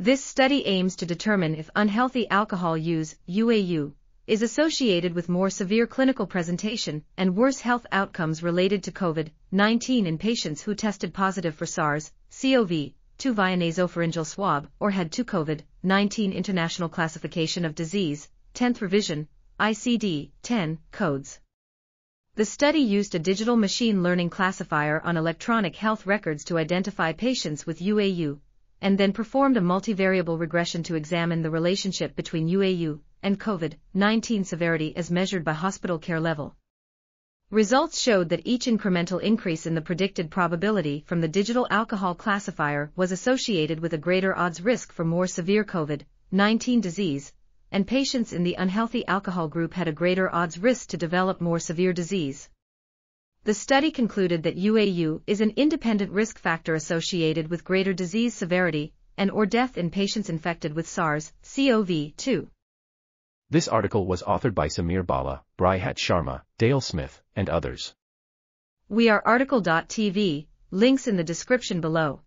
This study aims to determine if unhealthy alcohol use, UAU, is associated with more severe clinical presentation and worse health outcomes related to COVID-19 in patients who tested positive for SARS-CoV-2 via nasopharyngeal swab or had 2 COVID-19 International Classification of Disease, 10th revision, ICD-10 codes. The study used a digital machine learning classifier on electronic health records to identify patients with UAU, and then performed a multivariable regression to examine the relationship between UAU and COVID-19 severity as measured by hospital care level. Results showed that each incremental increase in the predicted probability from the digital alcohol classifier was associated with a greater odds risk for more severe COVID-19 disease, and patients in the unhealthy alcohol group had a greater odds risk to develop more severe disease. The study concluded that UAU is an independent risk factor associated with greater disease severity and or death in patients infected with SARS-CoV-2. This article was authored by Sameer Bhalla, Brihat Sharma, Dale Smith, and others. We are RTCL.TV, links in the description below.